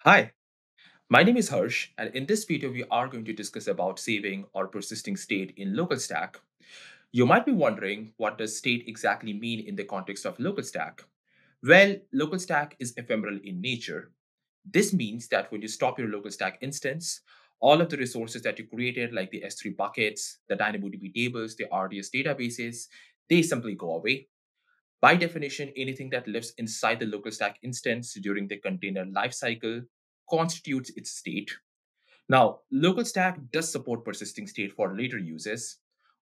Hi, my name is Harsh, and in this video, we are going to discuss about saving or persisting state in local stack. You might be wondering, what does state exactly mean in the context of local stack? Well, local stack is ephemeral in nature. This means that when you stop your local stack instance, all of the resources that you created, like the S3 buckets, the DynamoDB tables, the RDS databases, they simply go away. By definition, anything that lives inside the local stack instance during the container lifecycle constitutes its state. Now, local stack does support persisting state for later uses.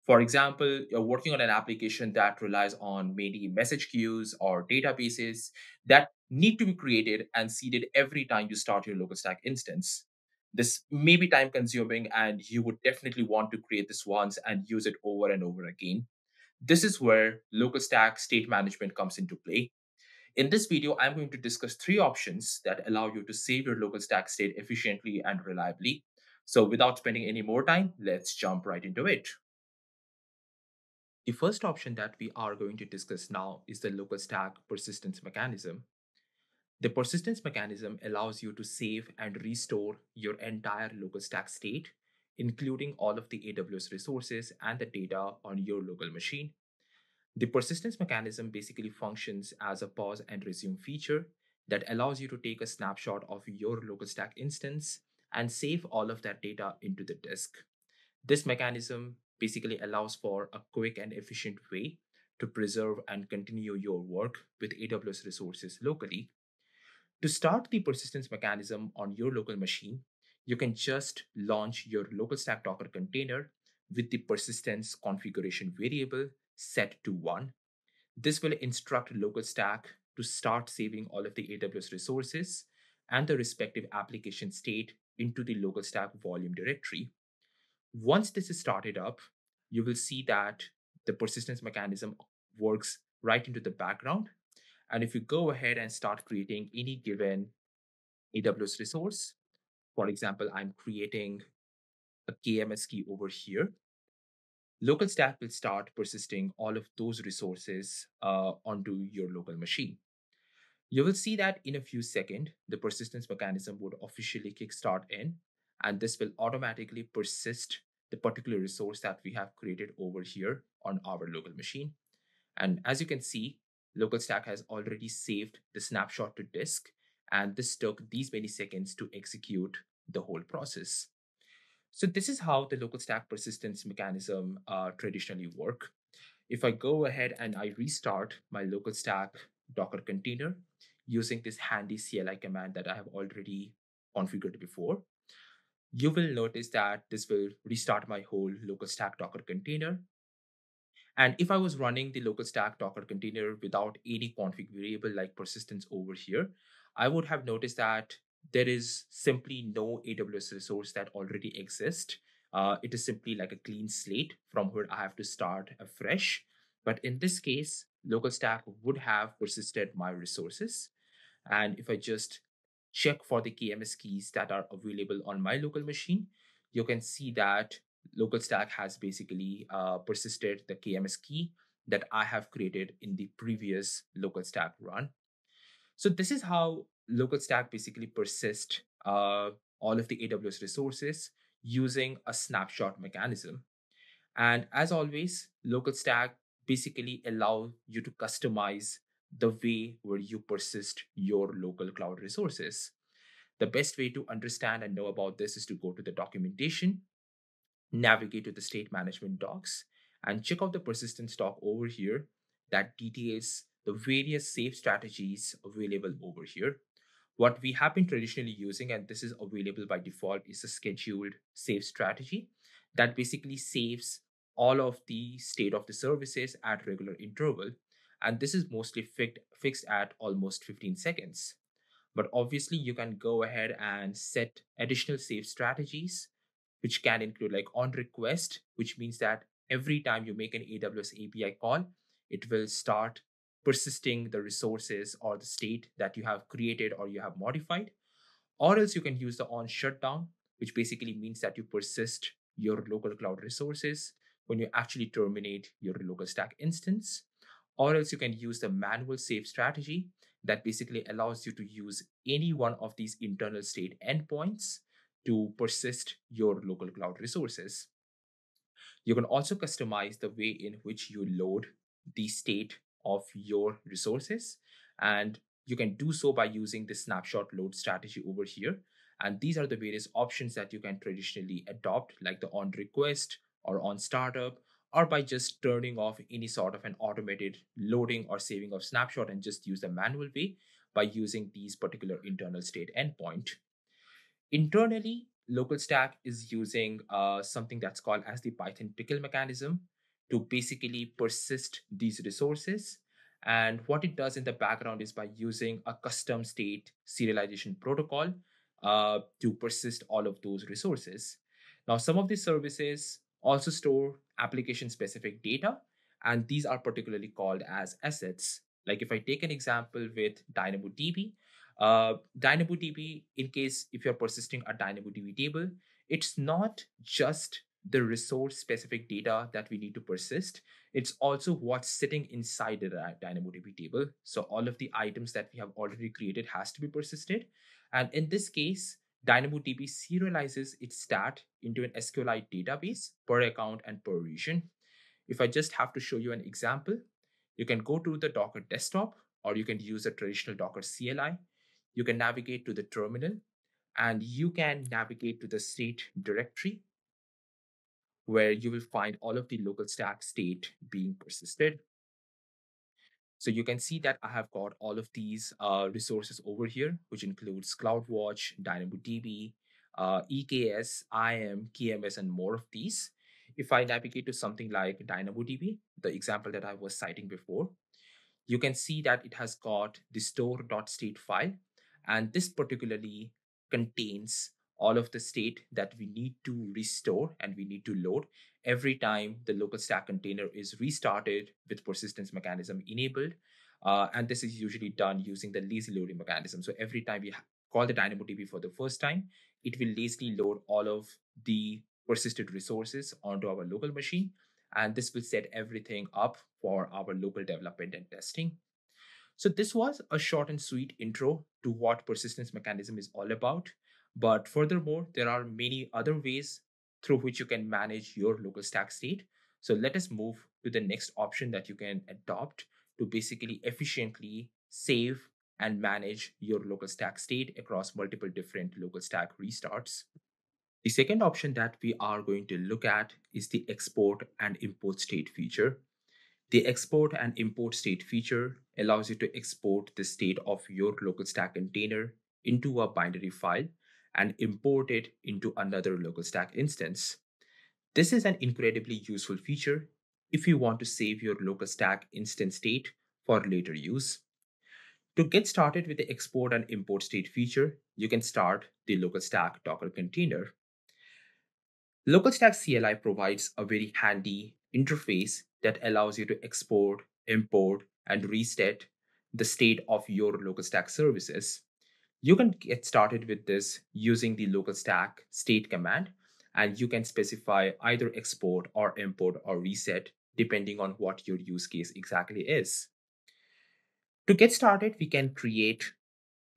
For example, you're working on an application that relies on mainly message queues or databases that need to be created and seeded every time you start your local stack instance. This may be time consuming, and you would definitely want to create this once and use it over and over again. This is where local stack state management comes into play. In this video, I'm going to discuss three options that allow you to save your local stack state efficiently and reliably. So without spending any more time, let's jump right into it. The first option that we are going to discuss now is the local stack persistence mechanism. The persistence mechanism allows you to save and restore your entire local stack state including all of the AWS resources and the data on your local machine. The persistence mechanism basically functions as a pause and resume feature that allows you to take a snapshot of your local stack instance and save all of that data into the disk. This mechanism basically allows for a quick and efficient way to preserve and continue your work with AWS resources locally. To start the persistence mechanism on your local machine, you can just launch your local stack Docker container with the persistence configuration variable set to one. This will instruct local stack to start saving all of the AWS resources and the respective application state into the local stack volume directory. Once this is started up, you will see that the persistence mechanism works right into the background. And if you go ahead and start creating any given AWS resource, for example, I'm creating a KMS key over here. Local stack will start persisting all of those resources uh, onto your local machine. You will see that in a few seconds, the persistence mechanism would officially kickstart in, and this will automatically persist the particular resource that we have created over here on our local machine. And as you can see, local stack has already saved the snapshot to disk and this took these many seconds to execute the whole process. So this is how the local stack persistence mechanism uh, traditionally work. If I go ahead and I restart my local stack Docker container using this handy CLI command that I have already configured before, you will notice that this will restart my whole local stack Docker container. And if I was running the local stack Docker container without any config variable like persistence over here, I would have noticed that there is simply no AWS resource that already exists. Uh, it is simply like a clean slate from where I have to start afresh. But in this case, local stack would have persisted my resources. And if I just check for the KMS keys that are available on my local machine, you can see that local stack has basically uh, persisted the KMS key that I have created in the previous local stack run. So this is how local stack basically persists uh, all of the AWS resources using a snapshot mechanism. And as always, local stack basically allow you to customize the way where you persist your local cloud resources. The best way to understand and know about this is to go to the documentation, navigate to the state management docs, and check out the persistence doc over here that details the various save strategies available over here. What we have been traditionally using, and this is available by default, is a scheduled save strategy that basically saves all of the state of the services at regular interval. And this is mostly fixed, fixed at almost 15 seconds. But obviously, you can go ahead and set additional save strategies, which can include like on request, which means that every time you make an AWS API call, it will start persisting the resources or the state that you have created or you have modified. Or else you can use the on shutdown, which basically means that you persist your local cloud resources when you actually terminate your local stack instance. or else you can use the manual save strategy that basically allows you to use any one of these internal state endpoints to persist your local cloud resources. You can also customize the way in which you load the state of your resources. And you can do so by using the snapshot load strategy over here. And these are the various options that you can traditionally adopt, like the on request or on startup, or by just turning off any sort of an automated loading or saving of snapshot and just use the manual way by using these particular internal state endpoint. Internally, LocalStack is using uh, something that's called as the Python pickle mechanism to basically persist these resources. And what it does in the background is by using a custom state serialization protocol uh, to persist all of those resources. Now, some of these services also store application specific data, and these are particularly called as assets. Like if I take an example with DynamoDB, uh, DynamoDB, in case if you're persisting a DynamoDB table, it's not just the resource specific data that we need to persist. It's also what's sitting inside the DynamoDB table. So all of the items that we have already created has to be persisted. And in this case, DynamoDB serializes its stat into an SQLite database per account and per region. If I just have to show you an example, you can go to the Docker desktop or you can use a traditional Docker CLI. You can navigate to the terminal and you can navigate to the state directory where you will find all of the local stack state being persisted. So you can see that I have got all of these uh, resources over here, which includes CloudWatch, DynamoDB, uh, EKS, IAM, KMS, and more of these. If I navigate to something like DynamoDB, the example that I was citing before, you can see that it has got the store.state file. And this particularly contains all of the state that we need to restore and we need to load every time the local stack container is restarted with persistence mechanism enabled. Uh, and this is usually done using the lazy loading mechanism. So every time we call the DynamoDB for the first time, it will lazily load all of the persisted resources onto our local machine. And this will set everything up for our local development and testing. So this was a short and sweet intro to what persistence mechanism is all about. But furthermore, there are many other ways through which you can manage your local stack state. So let us move to the next option that you can adopt to basically efficiently save and manage your local stack state across multiple different local stack restarts. The second option that we are going to look at is the export and import state feature. The export and import state feature allows you to export the state of your local stack container into a binary file and import it into another local stack instance. This is an incredibly useful feature if you want to save your local stack instance state for later use. To get started with the export and import state feature, you can start the local stack Docker container. Local stack CLI provides a very handy interface that allows you to export, import, and reset the state of your local stack services. You can get started with this using the local stack state command, and you can specify either export or import or reset depending on what your use case exactly is. To get started, we can create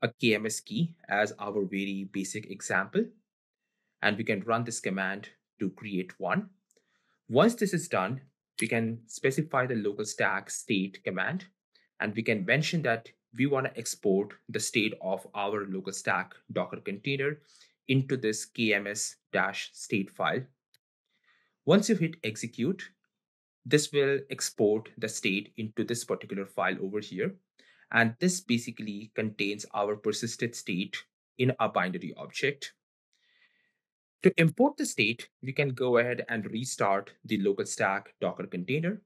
a KMS key as our very basic example, and we can run this command to create one. Once this is done, we can specify the local stack state command, and we can mention that we want to export the state of our local stack Docker container into this KMS dash state file. Once you hit execute, this will export the state into this particular file over here. And this basically contains our persisted state in a binary object. To import the state, we can go ahead and restart the local stack Docker container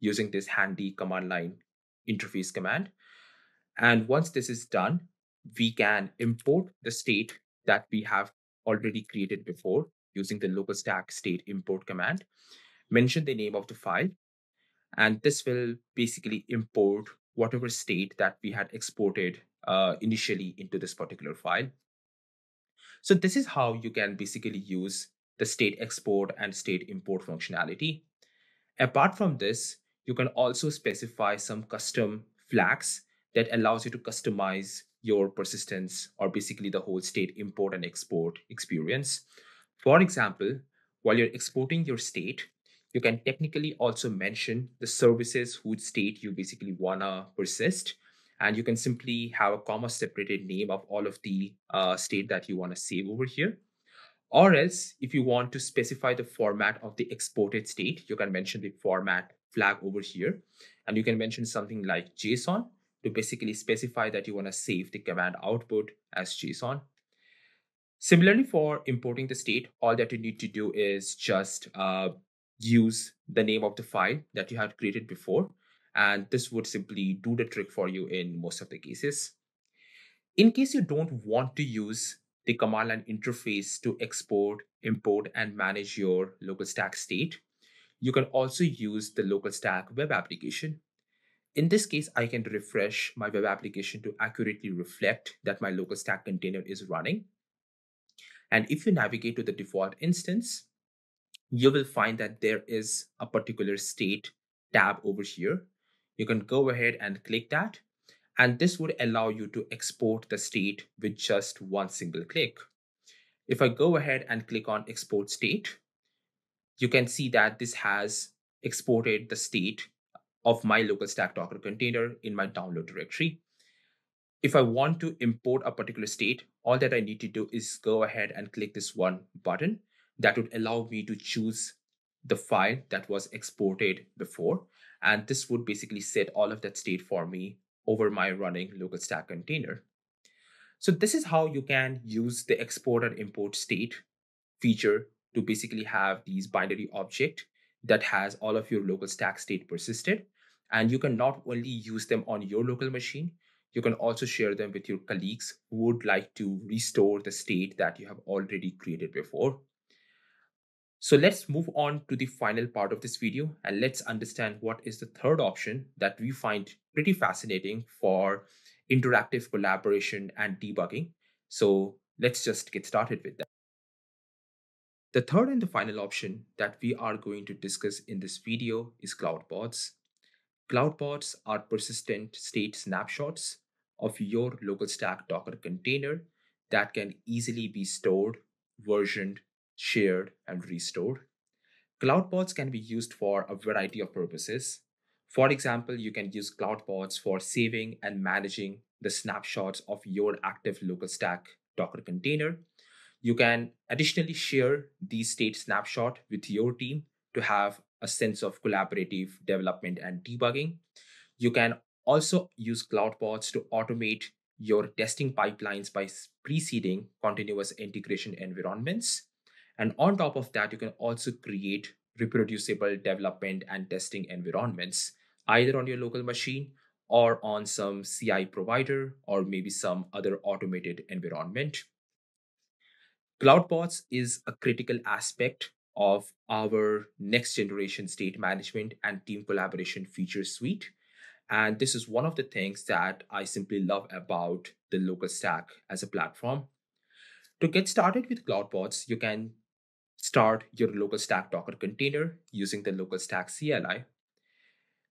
using this handy command line interface command. And once this is done, we can import the state that we have already created before using the local stack state import command, mention the name of the file, and this will basically import whatever state that we had exported uh, initially into this particular file. So this is how you can basically use the state export and state import functionality. Apart from this, you can also specify some custom flags that allows you to customize your persistence or basically the whole state import and export experience. For example, while you're exporting your state, you can technically also mention the services whose state you basically wanna persist. And you can simply have a comma separated name of all of the uh, state that you wanna save over here. Or else, if you want to specify the format of the exported state, you can mention the format flag over here. And you can mention something like JSON to basically specify that you want to save the command output as JSON. Similarly, for importing the state, all that you need to do is just uh, use the name of the file that you had created before. And this would simply do the trick for you in most of the cases. In case you don't want to use the command line interface to export, import, and manage your local stack state, you can also use the local stack web application. In this case, I can refresh my web application to accurately reflect that my local stack container is running. And if you navigate to the default instance, you will find that there is a particular state tab over here. You can go ahead and click that, and this would allow you to export the state with just one single click. If I go ahead and click on export state, you can see that this has exported the state of my local stack Docker container in my download directory. If I want to import a particular state, all that I need to do is go ahead and click this one button that would allow me to choose the file that was exported before. And this would basically set all of that state for me over my running local stack container. So this is how you can use the export and import state feature to basically have these binary object that has all of your local stack state persisted and you can not only use them on your local machine, you can also share them with your colleagues who would like to restore the state that you have already created before. So let's move on to the final part of this video and let's understand what is the third option that we find pretty fascinating for interactive collaboration and debugging. So let's just get started with that. The third and the final option that we are going to discuss in this video is CloudPods. CloudPods are persistent state snapshots of your local stack Docker container that can easily be stored, versioned, shared, and restored. CloudPods can be used for a variety of purposes. For example, you can use CloudPods for saving and managing the snapshots of your active local stack Docker container. You can additionally share these state snapshot with your team to have a sense of collaborative development and debugging. You can also use CloudPods to automate your testing pipelines by pre-seeding continuous integration environments. And on top of that, you can also create reproducible development and testing environments, either on your local machine or on some CI provider or maybe some other automated environment. CloudPods is a critical aspect of our next generation state management and team collaboration feature suite. And this is one of the things that I simply love about the local stack as a platform. To get started with CloudPods, you can start your local stack Docker container using the local stack CLI.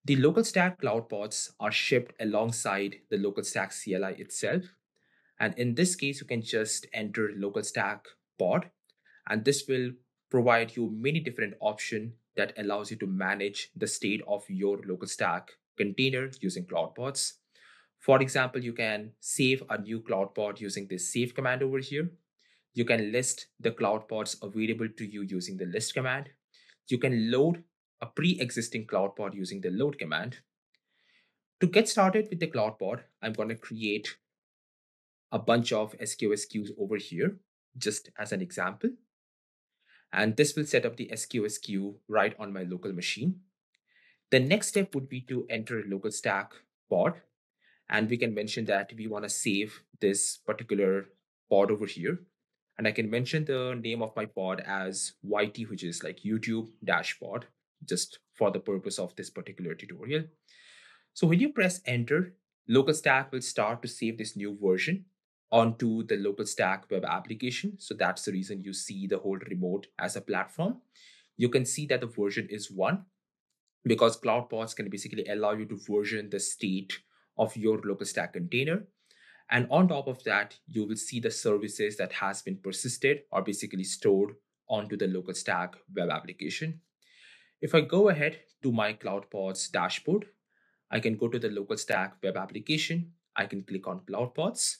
The local stack CloudPods are shipped alongside the local stack CLI itself. And in this case, you can just enter local stack pod, and this will provide you many different options that allows you to manage the state of your local stack container using CloudPods. For example, you can save a new CloudPod using this save command over here. You can list the CloudPods available to you using the list command. You can load a pre-existing CloudPod using the load command. To get started with the CloudPod, I'm going to create a bunch of SQS queues over here, just as an example. And this will set up the SQS queue right on my local machine. The next step would be to enter a local stack pod. And we can mention that we want to save this particular pod over here. And I can mention the name of my pod as YT, which is like YouTube dashpod, just for the purpose of this particular tutorial. So when you press enter, local stack will start to save this new version onto the local stack web application. So that's the reason you see the whole remote as a platform. You can see that the version is one. because cloud pods can basically allow you to version the state of your local stack container and on top of that you will see the services that has been persisted or basically stored onto the local stack web application if i go ahead to my cloud pods dashboard i can go to the local stack web application i can click on cloud pods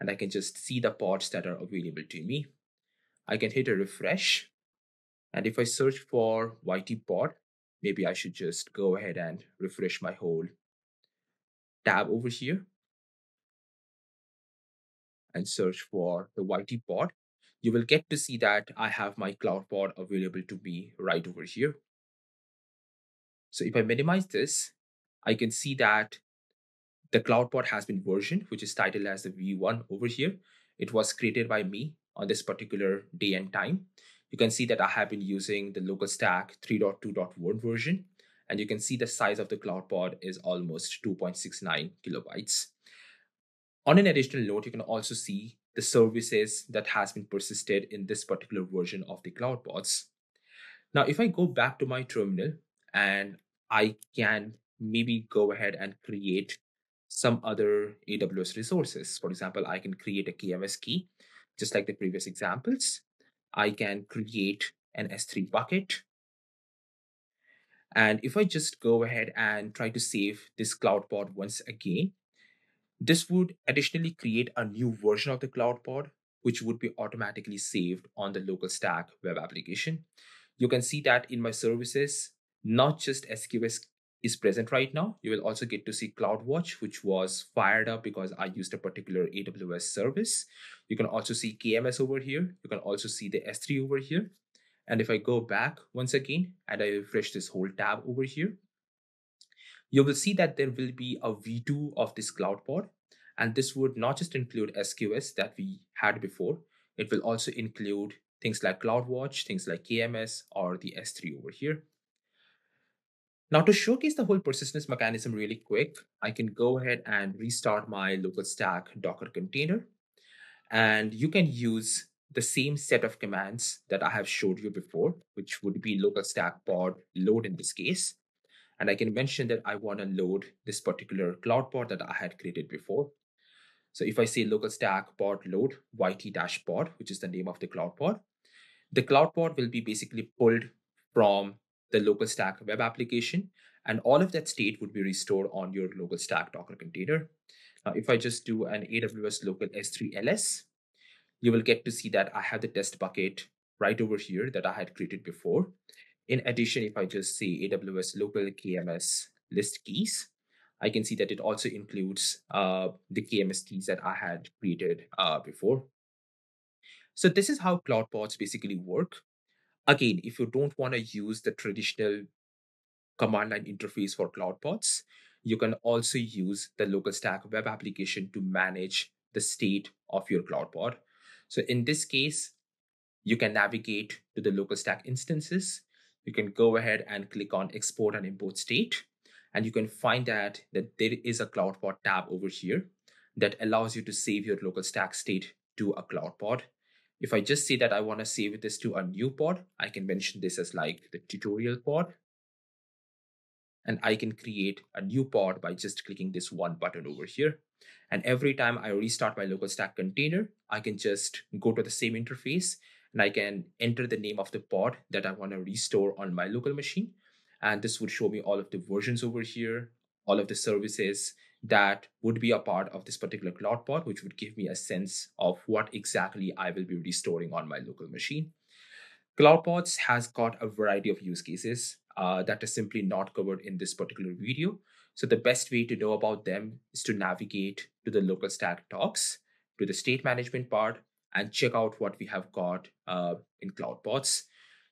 and i can just see the pods that are available to me i can hit a refresh and if i search for yt pod maybe I should just go ahead and refresh my whole tab over here and search for the YT pod, you will get to see that I have my cloud pod available to me right over here. So if I minimize this, I can see that the cloud pod has been versioned, which is titled as the V1 over here. It was created by me on this particular day and time you can see that I have been using the local stack 3.2.1 version, and you can see the size of the cloud pod is almost 2.69 kilobytes. On an additional note, you can also see the services that has been persisted in this particular version of the cloud pods. Now, if I go back to my terminal and I can maybe go ahead and create some other AWS resources. For example, I can create a KMS key, just like the previous examples. I can create an S3 bucket. And if I just go ahead and try to save this cloud pod once again, this would additionally create a new version of the cloud pod, which would be automatically saved on the local stack web application. You can see that in my services, not just SQS is present right now. You will also get to see CloudWatch, which was fired up because I used a particular AWS service. You can also see KMS over here. You can also see the S3 over here. And if I go back once again and I refresh this whole tab over here, you will see that there will be a V2 of this cloud pod. And this would not just include SQS that we had before, it will also include things like CloudWatch, things like KMS, or the S3 over here. Now to showcase the whole persistence mechanism really quick, I can go ahead and restart my local stack Docker container. And you can use the same set of commands that I have showed you before, which would be local stack pod load in this case. And I can mention that I want to load this particular cloud pod that I had created before. So if I say local stack pod load yt dash pod, which is the name of the cloud pod, the cloud pod will be basically pulled from the local stack web application, and all of that state would be restored on your local stack Docker container. Now, if I just do an AWS local S3 ls, you will get to see that I have the test bucket right over here that I had created before. In addition, if I just say AWS local KMS list keys, I can see that it also includes uh, the KMS keys that I had created uh, before. So this is how Cloud Pods basically work. Again, if you don't want to use the traditional command line interface for Cloud Pods, you can also use the local stack web application to manage the state of your Cloud Pod. So in this case, you can navigate to the local stack instances. You can go ahead and click on export and import state. And you can find that, that there is a Cloud Pod tab over here that allows you to save your local stack state to a Cloud Pod. If I just say that I want to save this to a new pod, I can mention this as like the tutorial pod. And I can create a new pod by just clicking this one button over here. And every time I restart my local stack container, I can just go to the same interface and I can enter the name of the pod that I want to restore on my local machine. And this would show me all of the versions over here, all of the services, that would be a part of this particular cloud pod, which would give me a sense of what exactly I will be restoring on my local machine. Cloud Pods has got a variety of use cases uh, are simply not covered in this particular video. So the best way to know about them is to navigate to the local stack docs, to the state management part, and check out what we have got uh, in Cloud Pods.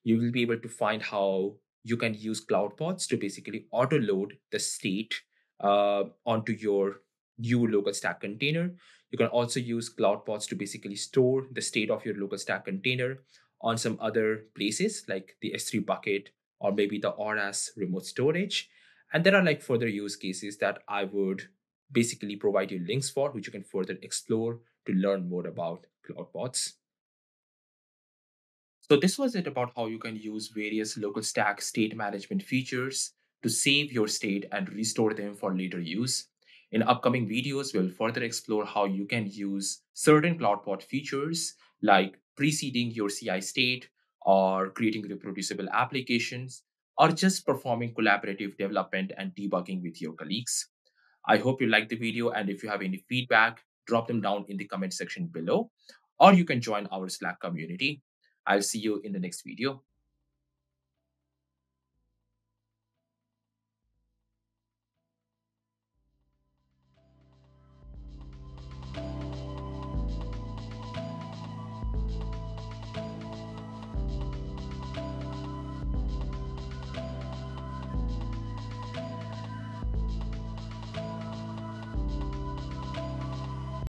You will be able to find how you can use Cloud Pods to basically auto load the state uh, onto your new local stack container. You can also use Cloud Pods to basically store the state of your local stack container on some other places like the S3 bucket or maybe the ORAS remote storage. And there are like further use cases that I would basically provide you links for, which you can further explore to learn more about Cloud Pods. So this was it about how you can use various local stack state management features to save your state and restore them for later use. In upcoming videos, we'll further explore how you can use certain CloudPod features like pre-seeding your CI state or creating reproducible applications or just performing collaborative development and debugging with your colleagues. I hope you liked the video and if you have any feedback, drop them down in the comment section below or you can join our Slack community. I'll see you in the next video.